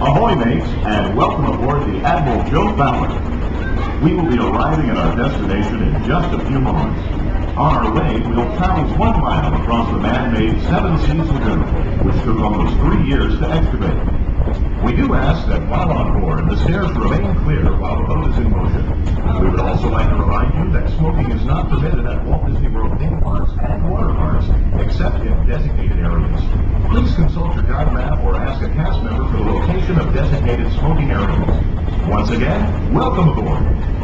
Ahoy mates, and welcome aboard the Admiral Joe Fowler. We will be arriving at our destination in just a few moments. On our way, we'll travel one mile across the man-made Seven Seas Lagoon, which took almost three years to excavate. We do ask that while on board, the stairs remain clear while the boat would also like to remind you that smoking is not permitted at Walt Disney World theme parks and water parks, except in designated areas. Please consult your guide map or ask a cast member for the location of designated smoking areas. Once again, welcome aboard.